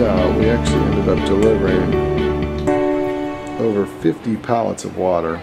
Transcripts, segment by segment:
out we actually ended up delivering over 50 pallets of water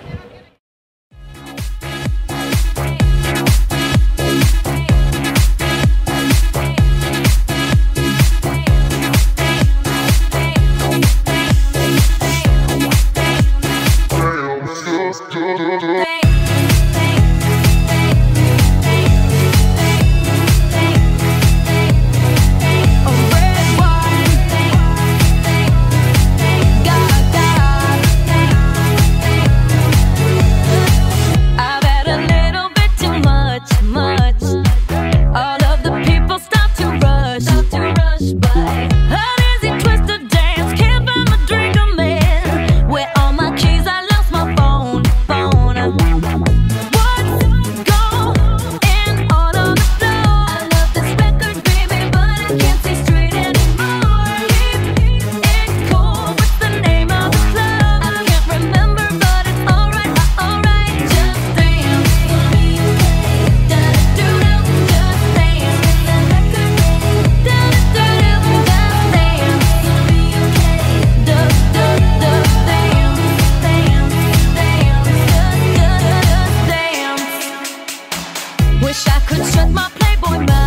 wish I could shut my Playboy mouth.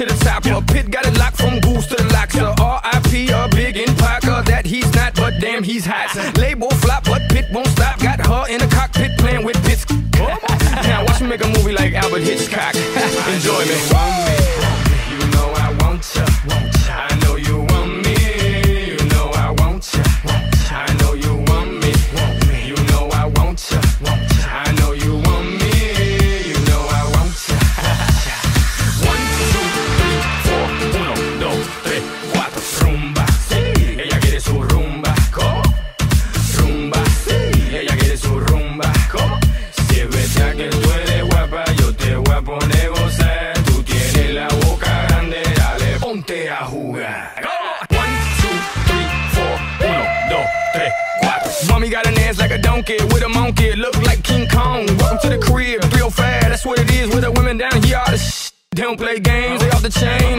To the top. A pit got it locked from goose to the locks. R.I.P. a big impact that he's not but damn he's hot. Label flop, but pit won't stop. Got her in the cockpit playing with bits. now watch me make a movie like Albert Hitchcock. Enjoy me. Donkey with a monkey. Look like King Kong. Welcome to the crib, real oh fast. That's what it is with the women down here. All the sh- They don't play games, they off the chain,